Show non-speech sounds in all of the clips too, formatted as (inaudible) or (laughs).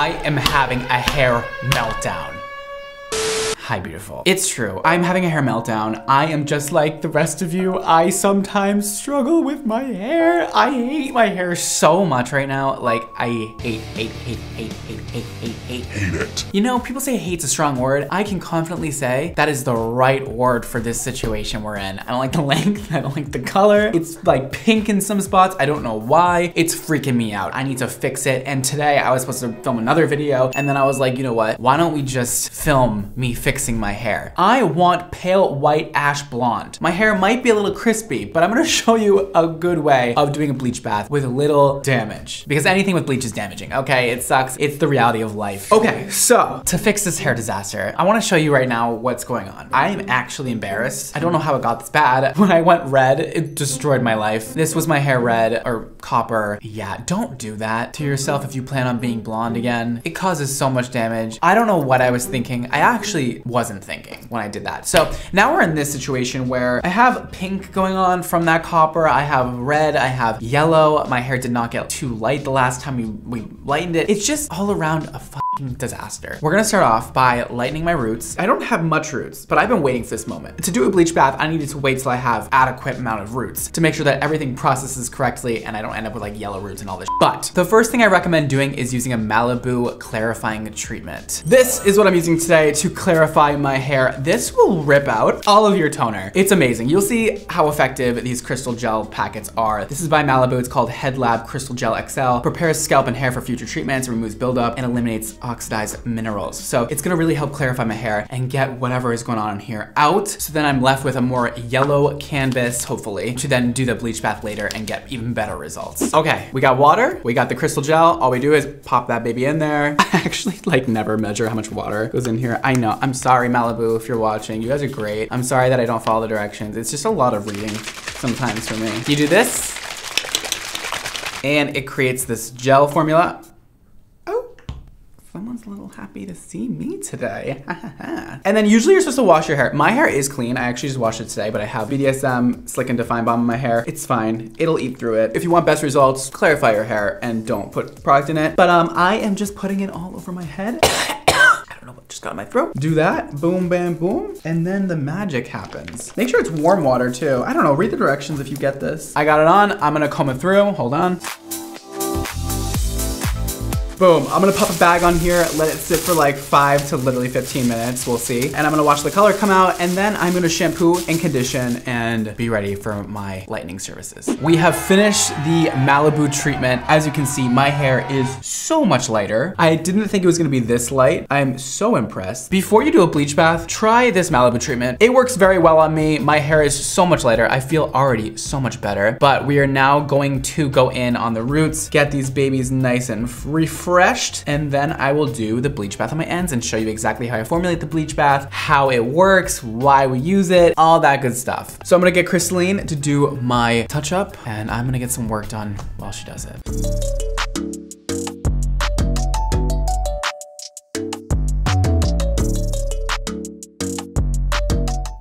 I am having a hair meltdown. Hi, beautiful. It's true. I'm having a hair meltdown. I am just like the rest of you. I sometimes struggle with my hair. I hate my hair so much right now. Like, I hate, hate, hate, hate, hate, hate, hate, hate. Hate it. You know, people say hate's a strong word. I can confidently say that is the right word for this situation we're in. I don't like the (laughs) length. I don't like the color. It's like pink in some spots. I don't know why. It's freaking me out. I need to fix it. And today I was supposed to film another video. And then I was like, you know what? Why don't we just film me fixing my hair. I want pale white ash blonde. My hair might be a little crispy, but I'm gonna (laughs) show you a good way of doing a bleach bath with little damage. Because anything with bleach is damaging, okay? It sucks. It's the reality of life. Okay, so to fix this hair disaster, I wanna show you right now what's going on. I am actually embarrassed. I don't know how it got this bad. (laughs) When I went red, it destroyed my life. This was my hair red or copper. Yeah, don't do that to yourself if you plan on being blonde again. It causes so much damage. I don't know what I was thinking. I actually wasn't thinking when I did that. So now we're in this situation where I have pink going on from that copper. I have red, I have yellow. My hair did not get too light the last time we, we lightened it. It's just all around a disaster. We're gonna start off by lightening my roots. I don't have much roots, but I've been waiting for this moment. To do a bleach bath, I needed to wait till I have adequate amount of roots to make sure that everything processes correctly and I don't end up with like yellow roots and all this. But the first thing I recommend doing is using a Malibu clarifying treatment. This is what I'm using today to clarify my hair. This will rip out all of your toner. It's amazing. You'll see how effective these crystal gel packets are. This is by Malibu. It's called Head Lab Crystal Gel XL. Prepares scalp and hair for future treatments, removes buildup, and eliminates oxidized minerals. So it's gonna really help clarify my hair and get whatever is going on in here out. So then I'm left with a more yellow canvas, hopefully, to then do the bleach bath later and get even better results. Okay, we got water, we got the crystal gel. All we do is pop that baby in there. (laughs) I actually like never measure how much water goes in here. I know, I'm sorry Malibu if you're watching. You guys are great. I'm sorry that I don't follow the directions. It's just a lot of reading sometimes for me. You do this, and it creates this gel formula. Someone's a little happy to see me today. (laughs) and then usually you're supposed to wash your hair. My hair is clean. I actually just washed it today, but I have BDSM Slick and Define Bomb in my hair. It's fine. It'll eat through it. If you want best results, clarify your hair and don't put product in it. But um, I am just putting it all over my head. (coughs) (coughs) I don't know what just got in my throat. Do that, boom, bam, boom, and then the magic happens. Make sure it's warm water too. I don't know, read the directions if you get this. I got it on, I'm gonna comb it through, hold on. Boom, I'm gonna pop a bag on here, let it sit for like five to literally 15 minutes, we'll see. And I'm gonna watch the color come out and then I'm gonna shampoo and condition and be ready for my lightening services. We have finished the Malibu treatment. As you can see, my hair is so much lighter. I didn't think it was gonna be this light. I'm so impressed. Before you do a bleach bath, try this Malibu treatment. It works very well on me. My hair is so much lighter. I feel already so much better, but we are now going to go in on the roots, get these babies nice and refreshed refreshed, and then I will do the bleach bath on my ends and show you exactly how I formulate the bleach bath, how it works, why we use it, all that good stuff. So I'm gonna get Crystalline to do my touch up, and I'm gonna get some work done while she does it.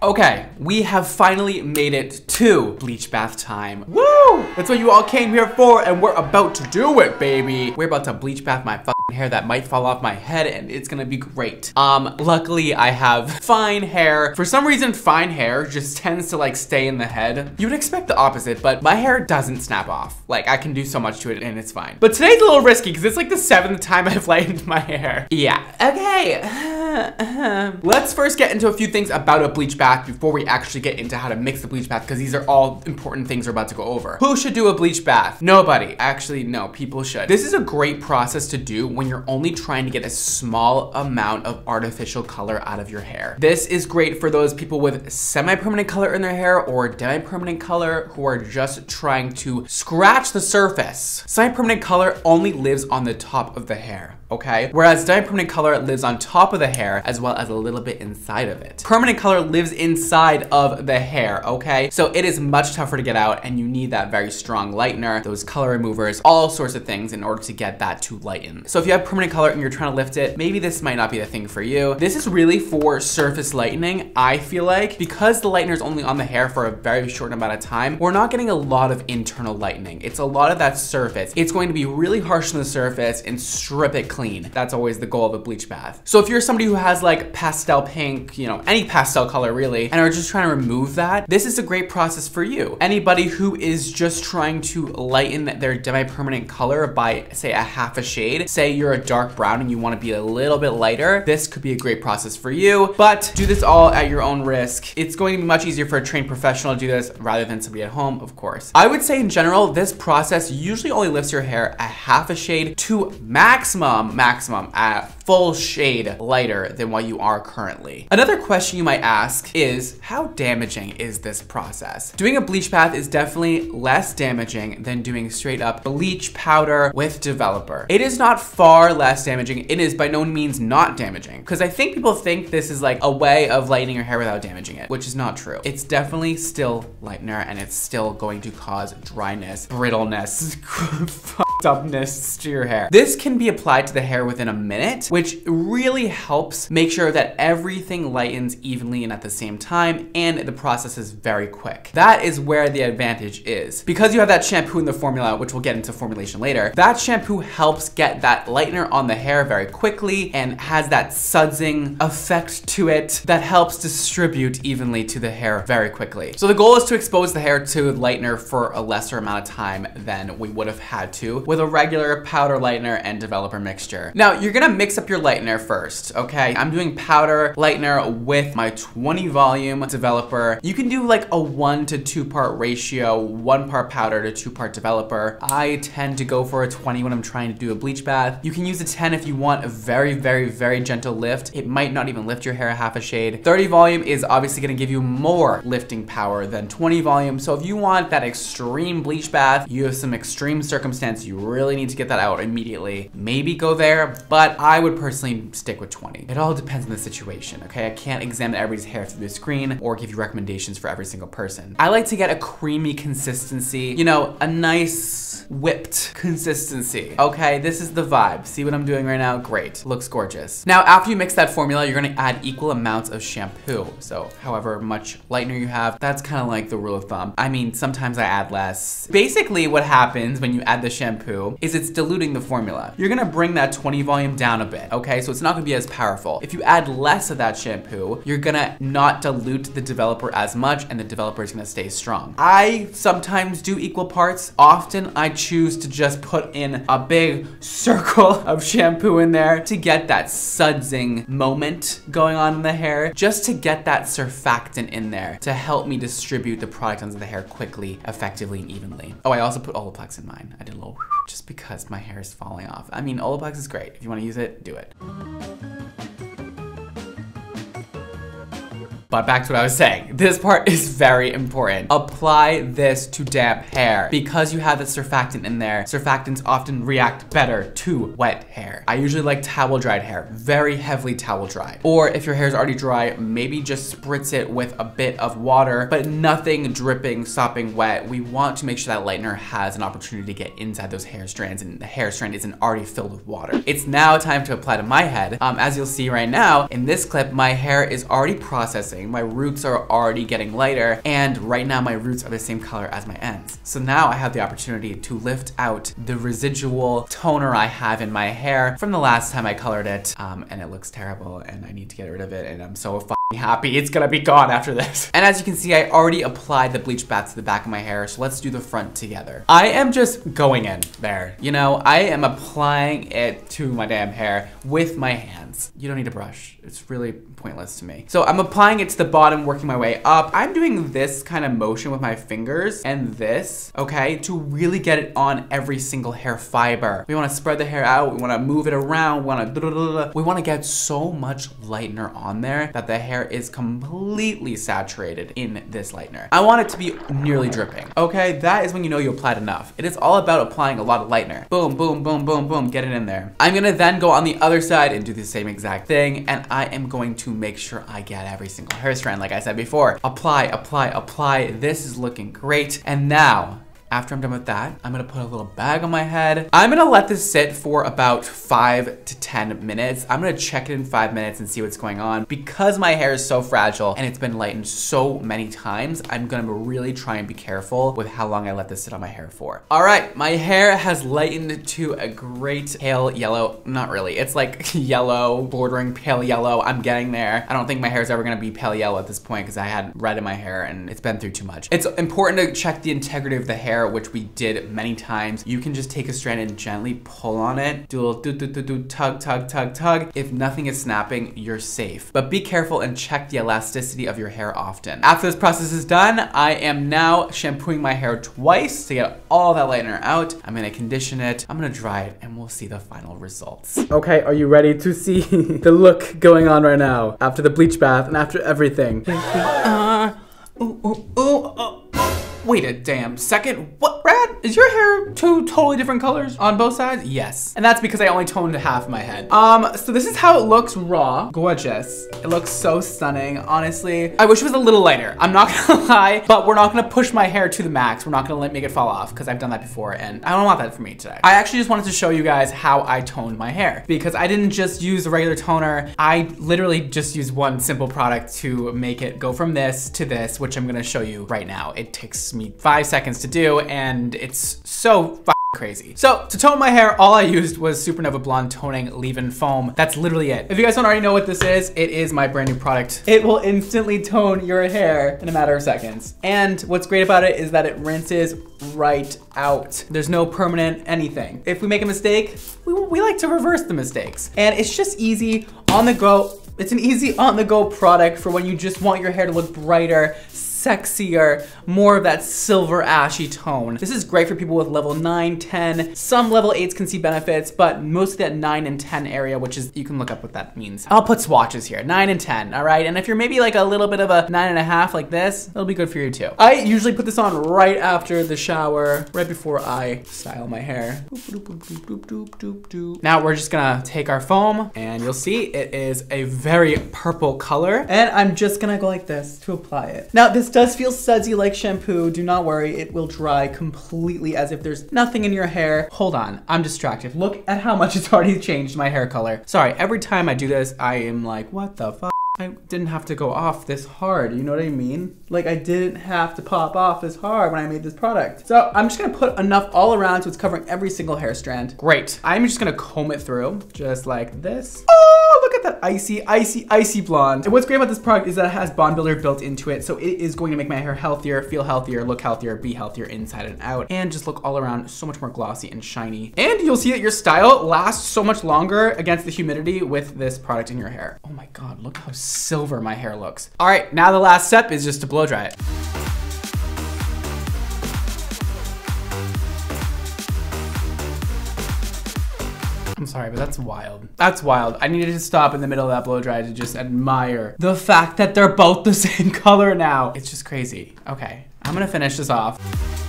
Okay, we have finally made it to bleach bath time. Woo! That's what you all came here for, and we're about to do it, baby. We're about to bleach bath my fucking hair that might fall off my head, and it's gonna be great. Um, luckily I have (laughs) fine hair. For some reason, fine hair just tends to like stay in the head. You would expect the opposite, but my hair doesn't snap off. Like I can do so much to it and it's fine. But today's a little risky because it's like the seventh time (laughs) I've lightened my hair. Yeah, okay. (sighs) (laughs) (laughs) Let's first get into a few things about a bleach bath before we actually get into how to mix the bleach bath because these are all important things we're about to go over. Who should do a bleach bath? Nobody. Actually, no, people should. This is a great process to do when you're only trying to get a small amount of artificial color out of your hair. This is great for those people with semi-permanent color in their hair or demi-permanent color who are just trying to scratch the surface. Semi-permanent color only lives on the top of the hair okay? Whereas demi-permanent color lives on top of the hair as well as a little bit inside of it. Permanent color lives inside of the hair, okay? So it is much tougher to get out and you need that very strong lightener, those color removers, all sorts of things in order to get that to lighten. So if you you have permanent color and you're trying to lift it, maybe this might not be the thing for you. This is really for surface lightening, I feel like, because the lightener is only on the hair for a very short amount of time, we're not getting a lot of internal lightening. It's a lot of that surface. It's going to be really harsh on the surface and strip it clean. That's always the goal of a bleach bath. So if you're somebody who has like pastel pink, you know, any pastel color really, and are just trying to remove that, this is a great process for you. Anybody who is just trying to lighten their demi-permanent color by say a half a shade, say you're a dark brown and you wanna be a little bit lighter, this could be a great process for you, but do this all at your own risk. It's going to be much easier for a trained professional to do this rather than somebody at home, of course. I would say in general, this process usually only lifts your hair a half a shade to maximum, maximum at full shade lighter than what you are currently. Another question you might ask is, how damaging is this process? Doing a bleach bath is definitely less damaging than doing straight up bleach powder with developer. It is not far less damaging. It is by no means not damaging because I think people think this is like a way of lightening your hair without damaging it, which is not true. It's definitely still lightener and it's still going to cause dryness, brittleness, (laughs) upness to your hair. This can be applied to the hair within a minute, which really helps make sure that everything lightens evenly and at the same time, and the process is very quick. That is where the advantage is. Because you have that shampoo in the formula, which we'll get into formulation later, that shampoo helps get that lightener on the hair very quickly and has that sudsing effect to it that helps distribute evenly to the hair very quickly. So the goal is to expose the hair to lightener for a lesser amount of time than we would have had to with a regular powder lightener and developer mixture. Now, you're gonna mix up your lightener first, okay? I'm doing powder lightener with my 20 volume developer. You can do like a one to two part ratio, one part powder to two part developer. I tend to go for a 20 when I'm trying to do a bleach bath. You can use a 10 if you want a very, very, very gentle lift. It might not even lift your hair half a shade. 30 volume is obviously gonna give you more lifting power than 20 volume. So if you want that extreme bleach bath, you have some extreme circumstance, you really need to get that out immediately. Maybe go there, but I would personally stick with 20. It all depends on the situation, okay? I can't examine everybody's hair through the screen or give you recommendations for every single person. I like to get a creamy consistency, you know, a nice whipped consistency. Okay, this is the vibe. See what I'm doing right now? Great, looks gorgeous. Now, after you mix that formula, you're gonna add equal amounts of shampoo. So however much lightener you have, that's kind of like the rule of thumb. I mean, sometimes I add less. Basically what happens when you add the shampoo is it's diluting the formula. You're gonna bring that 20 volume down a bit, okay? So it's not gonna be as powerful. If you add less of that shampoo, you're gonna not dilute the developer as much and the developer is gonna stay strong. I sometimes do equal parts. Often I choose to just put in a big circle (laughs) of shampoo in there to get that sudsing moment going on in the hair, just to get that surfactant in there to help me distribute the product onto the hair quickly, effectively, and evenly. Oh, I also put Olaplex in mine. I did a little just because my hair is falling off. I mean, Olaplex is great. If you wanna use it, do it. But back to what I was saying. This part is very important. Apply this to damp hair. Because you have the surfactant in there, surfactants often react better to wet hair. I usually like towel dried hair, very heavily towel dry. Or if your hair is already dry, maybe just spritz it with a bit of water, but nothing dripping, sopping wet. We want to make sure that lightener has an opportunity to get inside those hair strands and the hair strand isn't already filled with water. It's now time to apply to my head. Um, as you'll see right now, in this clip, my hair is already processing my roots are already getting lighter, and right now my roots are the same color as my ends. So now I have the opportunity to lift out the residual toner I have in my hair from the last time I colored it, um, and it looks terrible, and I need to get rid of it, and I'm so happy it's gonna be gone after this. And as you can see, I already applied the bleach bath to the back of my hair, so let's do the front together. I am just going in there. You know, I am applying it to my damn hair with my hands. You don't need a brush. It's really pointless to me. So I'm applying it to the bottom, working my way up. I'm doing this kind of motion with my fingers and this, okay, to really get it on every single hair fiber. We wanna spread the hair out, we wanna move it around, we wanna, we wanna get so much lightener on there that the hair hair is completely saturated in this lightener. I want it to be nearly dripping. Okay, that is when you know you applied enough. It is all about applying a lot of lightener. Boom, boom, boom, boom, boom, get it in there. I'm gonna then go on the other side and do the same exact thing, and I am going to make sure I get every single hair strand, like I said before. Apply, apply, apply. This is looking great. And now, After I'm done with that, I'm gonna put a little bag on my head. I'm gonna let this sit for about five to 10 minutes. I'm gonna check it in five minutes and see what's going on. Because my hair is so fragile and it's been lightened so many times, I'm gonna really try and be careful with how long I let this sit on my hair for. All right, my hair has lightened to a great pale yellow. Not really, it's like (laughs) yellow, bordering pale yellow. I'm getting there. I don't think my hair is ever gonna be pale yellow at this point because I had red in my hair and it's been through too much. It's important to check the integrity of the hair, which we did many times. You can just take a strand and gently pull on it, do a little do do do do tug tug tug tug. If nothing is snapping, you're safe. But be careful and check the elasticity of your hair often. After this process is done, I am now shampooing my hair twice to get all that lightener out. I'm gonna condition it, I'm gonna dry it, and we'll see the final results. Okay, are you ready to see (laughs) the look going on right now after the bleach bath and after everything? (laughs) Uh, ooh, ooh, ooh, uh, Wait a damn second. What, Brad? Is your hair two totally different colors on both sides? Yes. And that's because I only toned half my head. Um, so this is how it looks raw. Gorgeous. It looks so stunning, honestly. I wish it was a little lighter. I'm not (laughs) gonna lie, but we're not gonna push my hair to the max. We're not gonna let make it fall off because I've done that before and I don't want that for me today. I actually just wanted to show you guys how I toned my hair because I didn't just use a regular toner. I literally just used one simple product to make it go from this to this, which I'm gonna show you right now. It takes me five seconds to do and it's so crazy. So to tone my hair, all I used was Supernova Blonde Toning Leave-In Foam. That's literally it. If you guys don't already know what this is, it is my brand new product. It will instantly tone your hair in a matter of seconds. And what's great about it is that it rinses right out. There's no permanent anything. If we make a mistake, we, we like to reverse the mistakes. And it's just easy on the go. It's an easy on the go product for when you just want your hair to look brighter, sexier, more of that silver ashy tone. This is great for people with level 9, 10. Some level 8s can see benefits, but mostly that 9 and 10 area, which is, you can look up what that means. I'll put swatches here, 9 and 10, all right? And if you're maybe like a little bit of a 9.5 like this, it'll be good for you too. I usually put this on right after the shower, right before I style my hair. Now we're just gonna take our foam and you'll see it is a very purple color. And I'm just gonna go like this to apply it. Now this does feel sudsy like shampoo. Do not worry, it will dry completely as if there's nothing in your hair. Hold on, I'm distracted. Look at how much it's already changed my hair color. Sorry, every time I do this, I am like, what the fuck? I didn't have to go off this hard, you know what I mean? Like I didn't have to pop off this hard when I made this product. So I'm just gonna put enough all around so it's covering every single hair strand. Great. I'm just gonna comb it through, just like this. Oh, at that icy, icy, icy blonde. And what's great about this product is that it has Bond Builder built into it, so it is going to make my hair healthier, feel healthier, look healthier, be healthier inside and out, and just look all around so much more glossy and shiny. And you'll see that your style lasts so much longer against the humidity with this product in your hair. Oh my God, look how silver my hair looks. All right, now the last step is just to blow dry it. Sorry, but that's wild. That's wild. I needed to stop in the middle of that blow dry to just admire the fact that they're both the (laughs) same color now. It's just crazy. Okay, I'm gonna finish this off.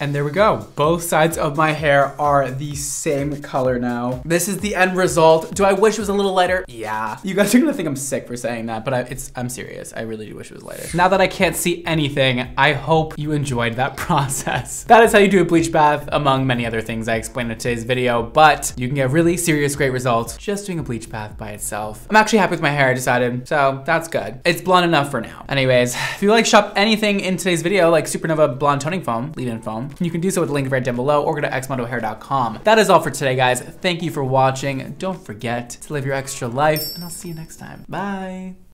And there we go. Both sides of my hair are the same color now. This is the end result. Do I wish it was a little lighter? Yeah. You guys are gonna think I'm sick for saying that, but I, it's I'm serious. I really do wish it was lighter. Now that I can't see anything, I hope you enjoyed that (laughs) process. That is how you do a bleach bath, among many other things I explained in today's video, but you can get really serious, great results just doing a bleach bath by itself. I'm actually happy with my hair, I decided, so that's good. It's blonde enough for now. Anyways, if you like shop anything in today's video, like Supernova Blonde Toning Foam, leave-in foam, you can do so with the link right down below or go to xmondohair.com. That is all for today, guys. Thank you for watching. Don't forget to live your extra life, and I'll see you next time. Bye.